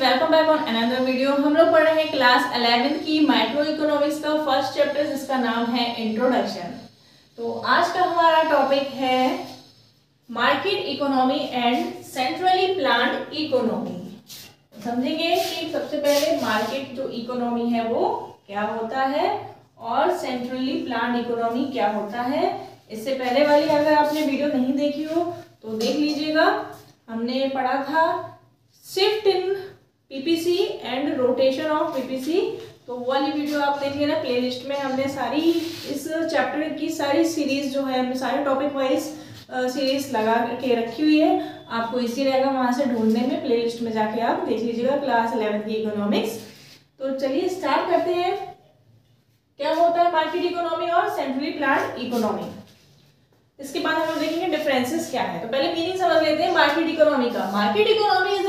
Welcome back on another video हम लोग पढ़ रहे हैं क्लास अलेवेंथ की माइक्रो इकोनॉमिक्स का फ़र्स्ट चैप्टर जिसका नाम है इंट्रोडक्शन तो आज का हमारा टॉपिक है market economy and centrally planned economy समझेंगे कि सबसे पहले मार्केट जो इकोनॉमी है वो क्या होता है और सेंट्रली प्लान्ड इकोनॉमी क्या होता है, इससे पहले वाली अगर आपने वीडियो नहीं देखी हो तो देख लीजिएगा। हमने पढ़ा था PPC and rotation of PPC तो वो वाली वीडियो आप देखिए ना प्लेलिस्ट में हमने सारी इस चैप्टर की सारी सीरीज़ जो है, हमने सारे टॉपिक वाइज सीरीज़ लगा के रखी हुई है। आपको इसी रहेगा वहाँ से ढूँढने में प्लेलिस्ट में जाके आप देख लीजिएगा क्लास इलेवेंथ की इकोनॉमिक्स तो चलिए स्टार्ट करते हैं। क्या होता है मार्केट इकोनॉमी और सेंट्रली प्लान इकोनॉमी इसके बाद हम लोग देखेंगे डिफरेंसेस क्या है। तो पहले मीनिंग समझ लेते हैं मार्केट इकोनॉमी का। Market economy is